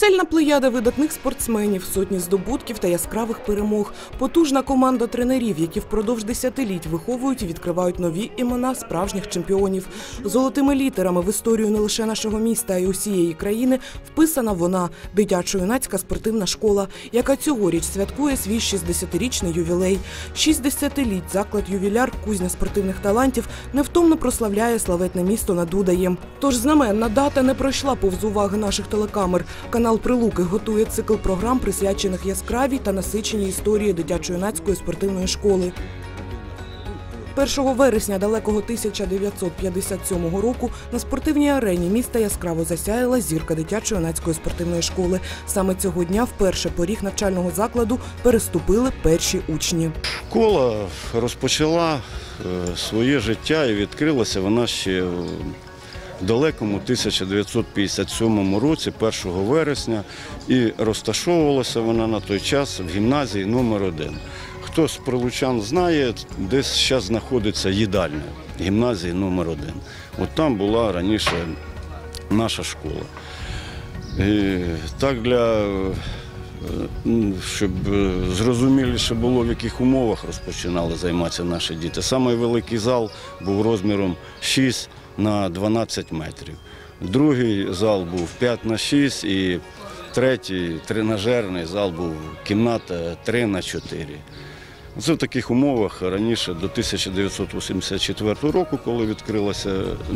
Чисельна плеяда видатних спортсменів, сотні здобутків та яскравих перемог, потужна команда тренерів, які впродовж десятиліть виховують і відкривають нові імена справжніх чемпіонів. Золотими літерами в історію не лише нашого міста, а й усієї країни вписана вона дитячо-юнацька спортивна школа, яка цьогоріч святкує свій 60-річний ювілей. Шість десятиліть заклад ювіляр кузня спортивних талантів невтомно прославляє славетне місто над Удаєм. Тож знаменна дата не пройшла повз уваги наших телекамер. Канал Прилуки готує цикл програм, присвячених яскравій та насиченій історії дитячо-юнацької спортивної школи. 1 вересня далекого 1957 року на спортивній арені міста яскраво засяяла зірка дитячо-юнацької спортивної школи. Саме цього дня вперше поріг навчального закладу переступили перші учні. Школа розпочала е, своє життя і відкрилася вона ще далекому 1957 році, 1 вересня, і розташовувалася вона на той час в гімназії номер 1 Хто з прилучан знає, десь зараз знаходиться їдальня гімназії номер 1 От там була раніше наша школа. І так для щоб е, зрозуміліше було, в яких умовах розпочинали займатися наші діти. Самий великий зал був розміром 6 на 12 метрів. Другий зал був 5 на 6 і третій тренажерний зал був кімната 3 на 4. Це в таких умовах раніше до 1984 року, коли відкрилася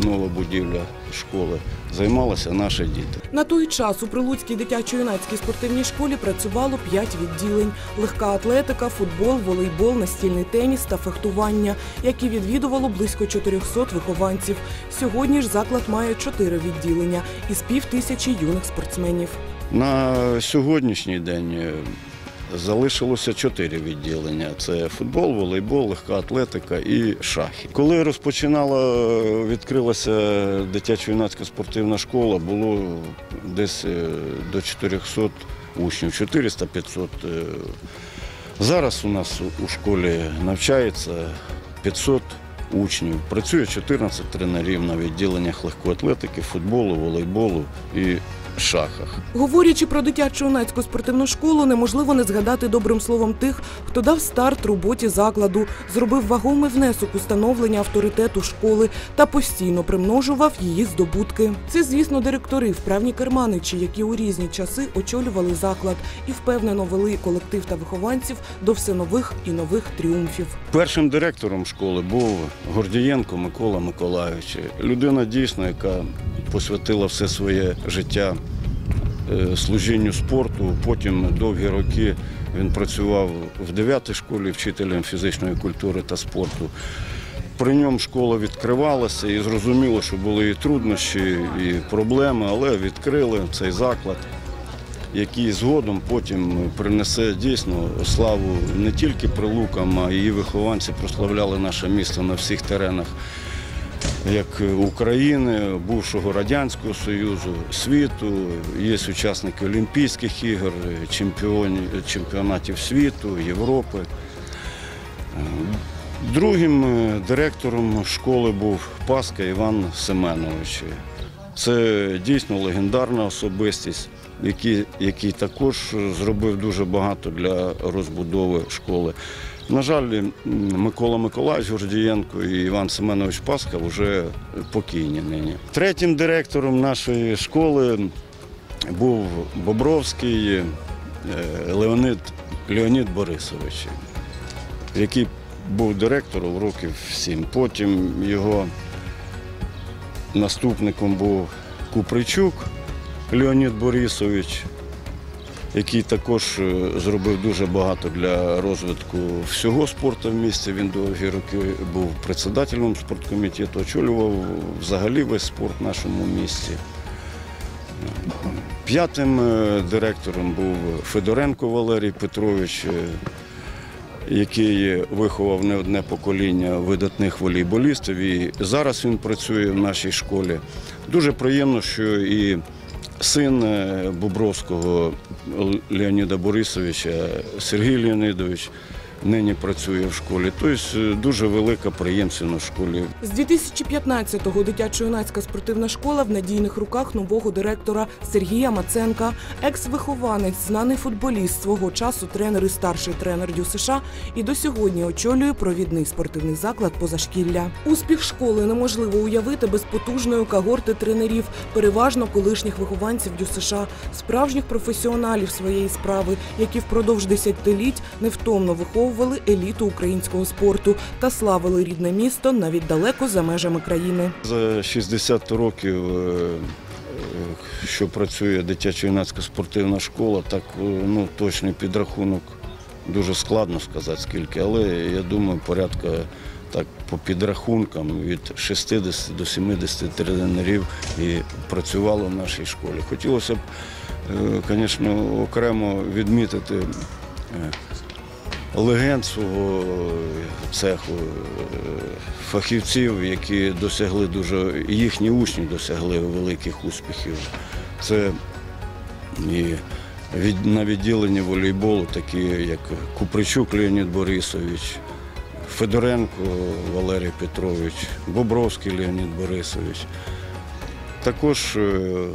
нова будівля школи, займалися наші діти. На той час у Прилуцькій дитячо-юнацькій спортивній школі працювало п'ять відділень: легка атлетика, футбол, волейбол, настільний теніс та фехтування, які відвідувало близько 400 вихованців. Сьогодні ж заклад має чотири відділення із пів тисячі юних спортсменів. На сьогоднішній день залишилося чотири відділення: це футбол, волейбол, легка атлетика і шахи. Коли розпочинала, відкрилася дитячо-юнацька спортивна школа, було десь е, до 400 учнів, 400-500. е. Зараз у нас у школі навчається 500 учнів. Працює 14 тренерів на відділеннях легкої атлетики, футболу, волейболу і шахах. Говорячи про дитячо-юнацьку спортивну школу, неможливо не згадати добрим словом тих, хто дав старт роботі закладу, зробив вагомий внесок у становлення авторитету школи та постійно примножував її здобутки. Це, звісно, директори, вправні керманичі, які у різні часи очолювали заклад і впевнено вели колектив та вихованців до все нових і нових тріумфів. Першим директором школи був Гордієнко Микола Миколайович. Людина дійсно, яка посвятила все своє життя служінню спорту. Потім довгі роки він працював в 9 школі вчителем фізичної культури та спорту. При ньому школа відкривалася і зрозуміло, що були і труднощі, і проблеми, але відкрили цей заклад, який згодом потім принесе дійсно славу не тільки прилукам, а її вихованці прославляли наше місто на всіх теренах як України, бувшого Радянського Союзу, світу. Є учасники Олімпійських ігор, чемпіонатів світу, Європи. Другим е, директором школи був Паска Іван Семенович. Це дійсно легендарна особистість, який, який також зробив дуже багато для розбудови школи. На жаль, Микола Миколаївич Гордієнко і Іван Семенович Пасха вже покійні нині. Третім директором нашої школи був Бобровський е, Леонід, Леонід Борисович, який був директором років сім. Потім його наступником був Купричук Леонід Борисович, який також е, зробив дуже багато для розвитку всього спорту в місті. Він довгі роки був председателем спорткомітету, очолював взагалі весь спорт в нашому місті. П'ятим е, директором був Федоренко Валерій Петрович, е, який виховав не одне покоління видатних волейболістів. І зараз він працює в нашій школі. Дуже приємно, що і син е, Бобровського Леоніда Борисовича, Сергій Леонідович, нині працює в школі. Тобто е, дуже велика приємственність в школі. З 2015-го дитячо-юнацька спортивна школа в надійних руках нового директора Сергія Маценка, екс-вихованець, знаний футболіст, свого часу тренер і старший тренер ДЮСШ і до сьогодні очолює провідний спортивний заклад позашкілля. Успіх школи неможливо уявити без потужної когорти тренерів, переважно колишніх вихованців ДЮСШ, справжніх професіоналів своєї справи, які впродовж десятиліть невтомно виховували еліту українського спорту та славили рідне місто навіть далеко за межами країни. За 60 років, е, е, що працює дитячо-юнацька спортивна школа, так е, ну, точний підрахунок дуже складно сказати скільки, але я думаю, порядка так по підрахункам від 60 до 70 тренерів і працювало в нашій школі. Хотілося б, звісно, окремо відмітити легенд свого цеху, е, фахівців, які досягли дуже, їхні учні досягли великих успіхів. Це і від, на відділенні волейболу, такі як Купричук Леонід Борисович, Федоренко Валерій Петрович, Бобровський Леонід Борисович. Також е,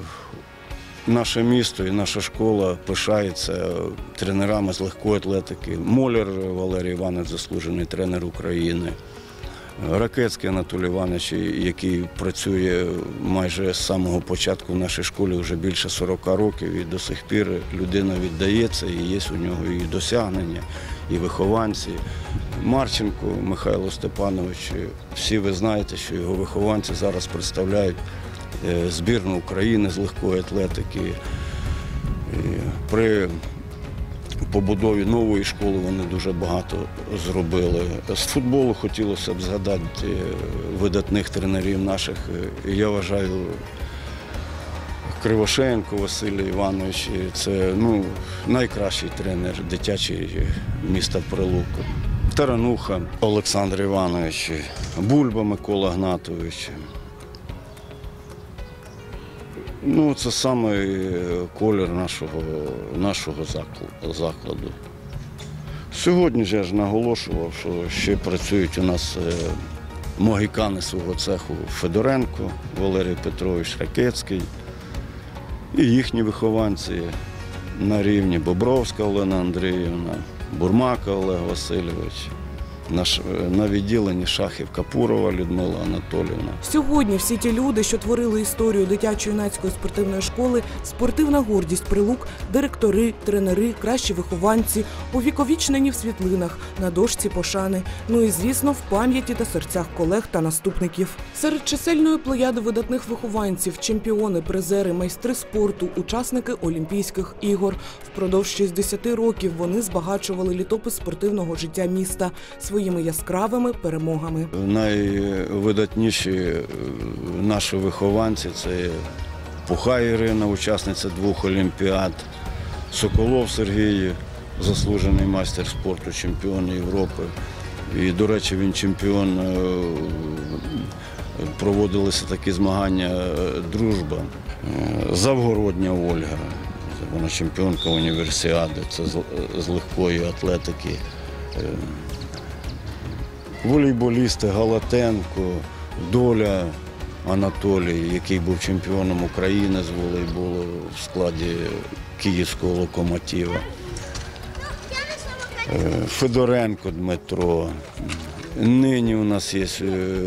Наше місто і наша школа пишається тренерами з легкої атлетики. Моляр Валерій Іванович, заслужений тренер України. Ракетський Анатолій Іванович, який працює майже з самого початку в нашій школі вже більше 40 років, і до сих пір людина віддається, і є у нього і досягнення, і вихованці. Марченко Михайло Степанович, всі ви знаєте, що його вихованці зараз представляють збірну України з легкої атлетики. При побудові нової школи вони дуже багато зробили. З футболу хотілося б згадати е, видатних тренерів наших. Е, Я вважаю, Кривошеєнко Василь Іванович це ну, найкращий тренер дитячий міста Прилука. Тарануха Олександр Іванович, Бульба Микола Гнатович. Ну, це саме е, колір нашого, нашого закладу. Сьогодні ж я ж наголошував, що ще працюють у нас е, могікани свого цеху Федоренко, Валерій Петрович Ракецький і їхні вихованці на рівні Бобровська Олена Андріївна, Бурмака Олег Васильович, на відділенні шахів Капурова Людмила Анатоліївна. Сьогодні всі ті люди, що творили історію дитячо-юнацької спортивної школи, спортивна гордість прилук, директори, тренери, кращі вихованці, увіковічнені в світлинах, на дошці пошани. Ну і звісно, в пам'яті та серцях колег та наступників. Серед чисельної плеяди видатних вихованців, чемпіони, призери, майстри спорту, учасники Олімпійських ігор. Впродовж 60 років вони збагачували літопис спортивного життя міста своїми яскравими перемогами. Найвидатніші е, наші вихованці це Пуха Ірина, учасниця двох олімпіад, Соколов Сергій, заслужений майстер спорту, чемпіон Європи. І, до речі, він чемпіон. е, Проводилися такі змагання е, дружба. Завгородня Ольга, вона чемпіонка універсіади, це з легкої атлетики. Волейболісти Галатенко, Доля Анатолій, який був чемпіоном України з волейболу в складі київського локомотива. Е, Федоренко Дмитро. Нині у нас є е,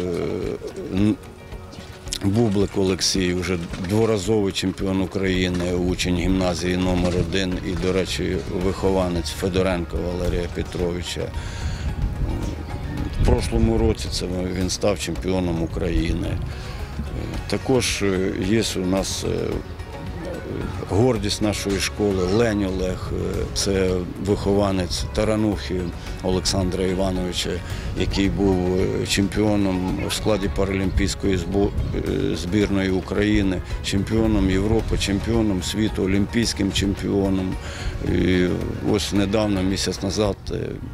Бублик Олексій, вже дворазовий чемпіон України, учень гімназії номер 1 і, до речі, вихованець Федоренко Валерія Петровича. Прошлому році це він став чемпіоном України. Е, Також е, є у нас е, гордість нашої школи Лень Олег, е, це вихованець Таранухи Олександра Івановича, який був е, чемпіоном в складі паралімпійської е, збірної України, чемпіоном Європи, чемпіоном світу, олімпійським чемпіоном. І ось недавно, місяць назад,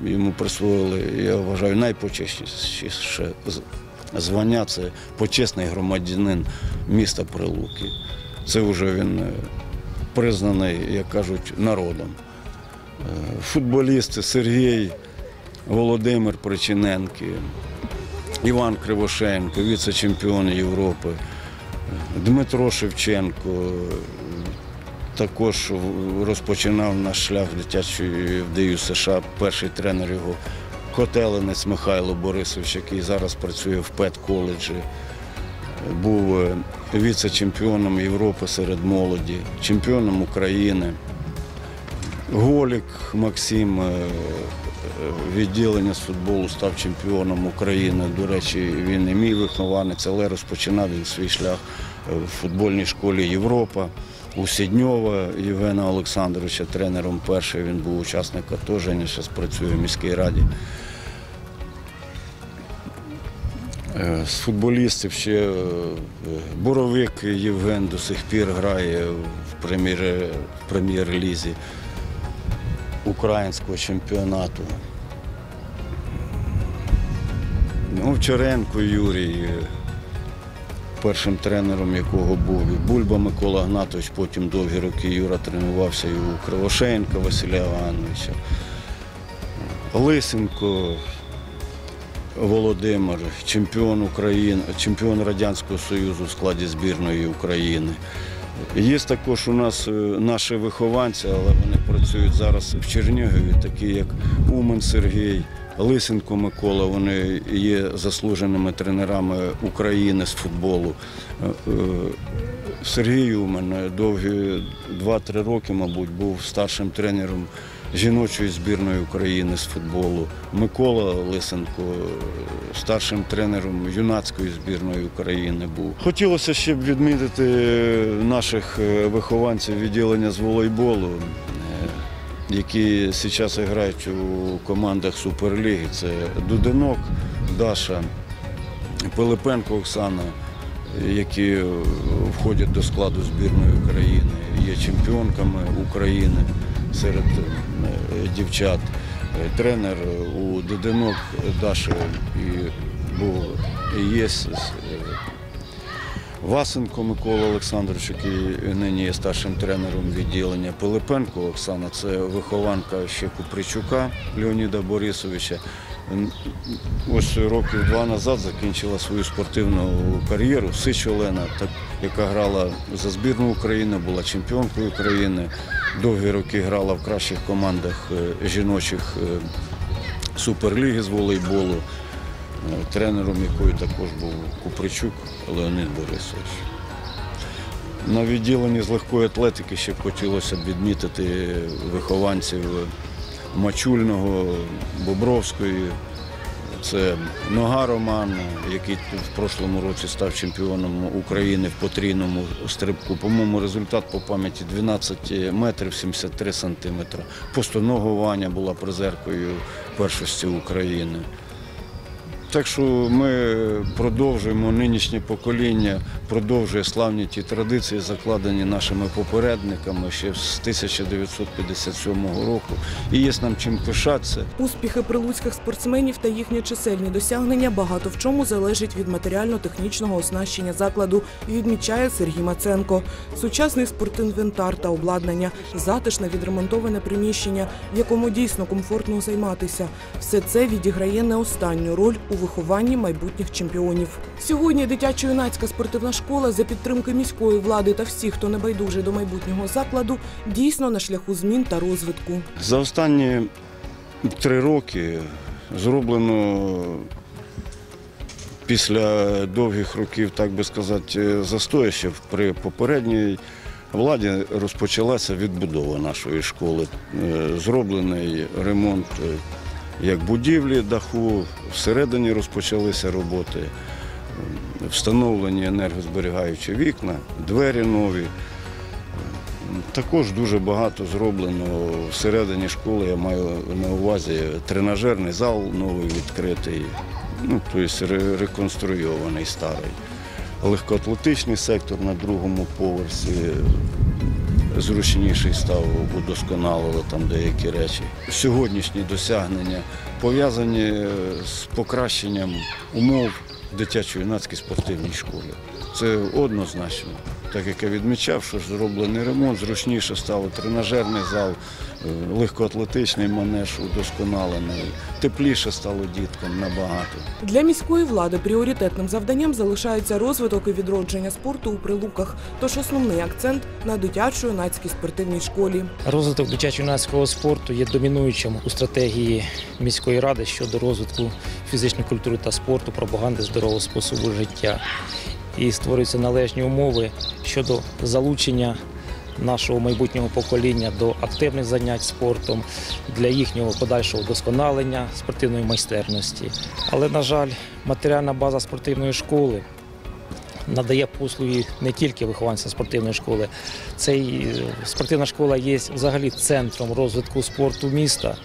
йому присвоїли, я вважаю, найпочесніше звання це почесний громадянин міста Прилуки. Це вже він признаний, як кажуть, народом. Е, Футболісти Сергій Володимир Причиненки, Іван Кривошенко, віце-чемпіон Європи, Дмитро Шевченко. Також розпочинав наш шлях дитячої в ДЮ США. Перший тренер його Котеленець Михайло Борисович, який зараз працює в педколеджі. Був е, віце-чемпіоном Європи серед молоді, чемпіоном України. Голік Максим е, е, відділення з футболу став чемпіоном України. До речі, він не мій вихованець, але розпочинав він свій шлях в футбольній школі Європа. У Сідньова Євгена Олександровича тренером перший він був учасник АТО, зараз працює в міській раді. З футболістів ще е, Боровик Євген до сих пір грає в прем'єр- в прем'єр-лізі українського чемпіонату. Овчаренко Юрій, е, першим тренером якого був і Бульба Микола Гнатович, потім довгі роки Юра тренувався і у Кривошеєнка Василя Івановича. Лисенко Володимир, чемпіон України, чемпіон Радянського Союзу в складі збірної України. Є також у нас е, наші вихованці, але вони працюють зараз в Чернігові, такі як Умен Сергій, Лисенко Микола. Вони є заслуженими тренерами України з футболу. Е, е, Сергій Умен довгі 2-3 роки, мабуть, був старшим тренером жіночої збірної України з футболу. Микола Лисенко е, старшим тренером юнацької збірної України був. Хотілося ще б відмітити наших е, вихованців відділення з волейболу, е, які зараз грають у командах Суперліги. Це Дуденок, Даша, Пилипенко Оксана, які е, входять до складу збірної України, є чемпіонками України серед е, дівчат. Е, Тренер у Дуденок Даша і був і є е, Васенко Микола Олександрович, який нині є старшим тренером відділення Пилипенко Оксана, це вихованка ще Купричука Леоніда Борисовича. Ось років два назад закінчила свою спортивну кар'єру Сич Олена, яка грала за збірну України, була чемпіонкою України. Довгі роки грала в кращих командах е, жіночих е, суперліги з волейболу. Е, Тренером якої також був Купричук Леонід Борисович. На відділенні з легкої атлетики ще хотілося б відмітити вихованців Мачульного, Бобровської. Це Нога Роман, який в прошлому році став чемпіоном України в потрійному стрибку. По-моєму, результат по пам'яті 12 метрів 73 сантиметра. Постоногу Ваня була призеркою першості України. Так що ми продовжуємо нинішнє покоління, продовжує славні ті традиції, закладені нашими попередниками ще з 1957 року. І є нам чим пишатися. Успіхи прилуцьких спортсменів та їхні чисельні досягнення багато в чому залежить від матеріально-технічного оснащення закладу, відмічає Сергій Маценко. Сучасний спортінвентар та обладнання, затишне відремонтоване приміщення, в якому дійсно комфортно займатися. Все це відіграє не останню роль у вихованні майбутніх чемпіонів. Сьогодні дитячо-юнацька спортивна школа за підтримки міської влади та всіх, хто не байдужий до майбутнього закладу, дійсно на шляху змін та розвитку. За останні три роки зроблено після довгих років, так би сказати, застоя ще при попередній владі розпочалася відбудова нашої школи. Е, Зроблений ремонт е, як будівлі даху, всередині розпочалися роботи, встановлені енергозберігаючі вікна, двері нові. Також дуже багато зроблено всередині школи. Я маю на увазі тренажерний зал новий відкритий, ну, тобто реконструйований старий. Легкоатлетичний сектор на другому поверсі зручніший став, удосконалили там деякі речі. Сьогоднішні досягнення пов'язані з покращенням умов дитячо-юнацькій спортивній школі. Це однозначно. Так як я відмічав, що зроблений ремонт, зручніше стало тренажерний зал, е, легкоатлетичний манеж удосконалений, тепліше стало діткам набагато. Для міської влади пріоритетним завданням залишається розвиток і відродження спорту у прилуках. Тож основний акцент на дитячо-юнацькій спортивній школі. Розвиток дитячо-юнацького спорту є домінуючим у стратегії міської ради щодо розвитку фізичної культури та спорту, пропаганди здорового способу життя. І створюються належні умови щодо залучення нашого майбутнього покоління до активних занять спортом, для їхнього подальшого вдосконалення спортивної майстерності. Але, на жаль, матеріальна база спортивної школи надає послуги не тільки вихованцям спортивної школи. Цей е, спортивна школа є взагалі центром розвитку спорту міста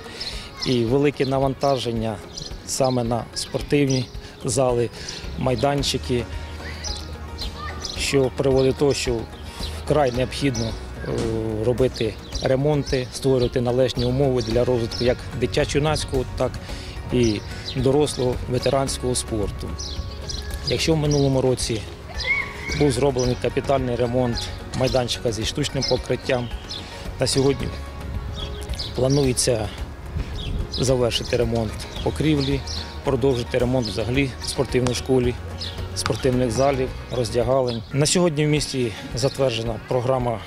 і велике навантаження саме на спортивні зали, майданчики, що приводить до того, що вкрай необхідно е, робити ремонти, створювати належні умови для розвитку як дитячо-юнацького, так і дорослого ветеранського спорту. Якщо в минулому році був зроблений капітальний ремонт майданчика зі штучним покриттям. На сьогодні планується завершити ремонт покрівлі, продовжити ремонт взагалі в спортивній школі, спортивних залів, роздягалень. На сьогодні в місті затверджена програма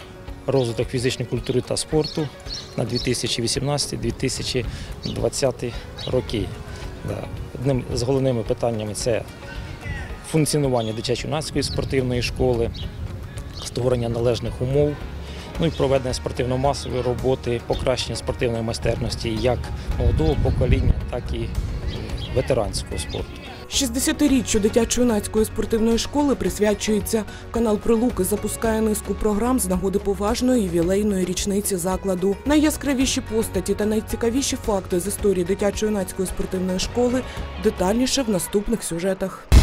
розвиток фізичної культури та спорту на 2018-2020 роки. Одним з головними питаннями це функціонування дитячо-юнацької спортивної школи, створення належних умов, ну і проведення спортивно-масової роботи, покращення спортивної майстерності як молодого покоління, так і ветеранського спорту. 60-річчю дитячо-юнацької спортивної школи присвячується. Канал Прилуки запускає низку програм з нагоди поважної ювілейної річниці закладу. Найяскравіші постаті та найцікавіші факти з історії дитячо-юнацької спортивної школи детальніше в наступних сюжетах.